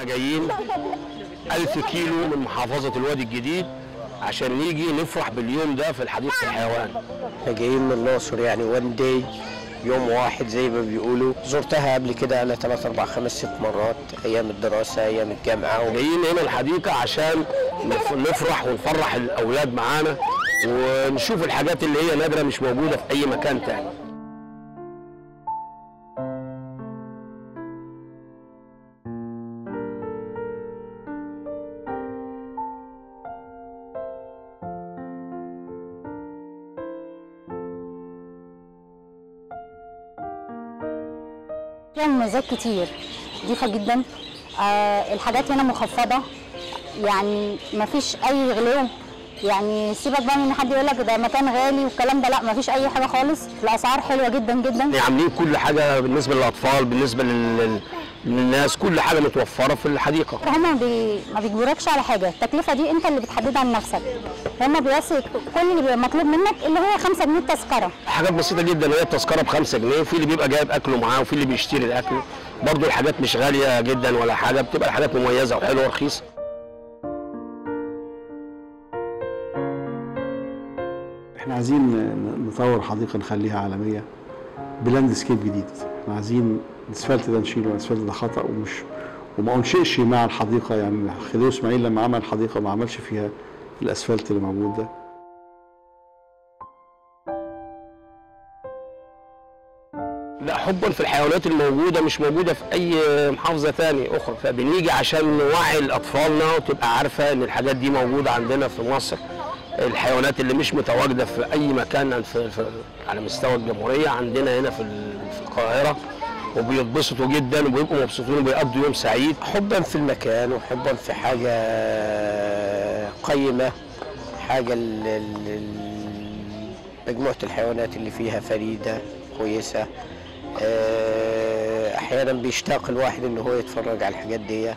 إحنا جايين ألف كيلو من محافظة الوادي الجديد عشان نيجي نفرح باليوم ده في حديقة الحيوان. إحنا جايين من الاقصر يعني وان داي يوم واحد زي ما بيقولوا. زرتها قبل كده أنا ثلاث أربع خمس ست مرات أيام الدراسة أيام الجامعة. و... جايين هنا الحديقة عشان نف- نفرح ونفرح الأولاد معانا ونشوف الحاجات اللي هي نادرة مش موجودة في أي مكان تاني. فيها مميزات كتير نظيفة جدا. آه الحاجات هنا مخفضة يعني مفيش أي غلو. يعني سيبك بقى من حد يقول لك ده مكان غالي والكلام ده لا مفيش أي حاجة خالص. الأسعار حلوة جدا جدا. يعني عاملين كل حاجة بالنسبة للأطفال بالنسبة لل... للناس كل حاجة متوفرة في الحديقة. هما بي... ما بيجبروكش على حاجة. التكلفة دي أنت اللي بتحددها لنفسك. هما بيوصي كل اللي بيبقى مطلوب منك اللي هو 5 جنيه تذكرة حاجات بسيطة جدا هي التذكرة بخمسة جنيه في اللي بيبقى جايب أكله معاه وفي اللي بيشتري الأكل. برضو الحاجات مش غالية جدا ولا حاجة بتبقى الحاجات مميزة وحلوة ورخيصة. إحنا عايزين نطور حديقة نخليها عالمية ب landscape جديد. إحنا عايزين الأسفلت ده نشيله الأسفلت ده خطأ ومش وما أنشئش مع الحديقة يعني. خديوي إسماعيل لما عمل الحديقه ما عملش فيها الأسفلت اللي موجود ده. لا حبا في الحيوانات الموجودة مش موجودة في أي محافظة تاني أخرى. فبنيجي عشان نوعي لأطفالنا وتبقى عارفة إن الحاجات دي موجودة عندنا في مصر. الحيوانات اللي مش متواجدة في أي مكان في على مستوى الجمهورية عندنا هنا في القاهرة. وبيتبسطوا جدا وبيبقوا مبسوطين وبيقضوا يوم سعيد. حبا في المكان وحبا في حاجة قيمة حاجة مجموعة الحيوانات اللي فيها فريدة كويسة. آه، أحيانا بيشتاق الواحد إن هو يتفرج على الحاجات دي.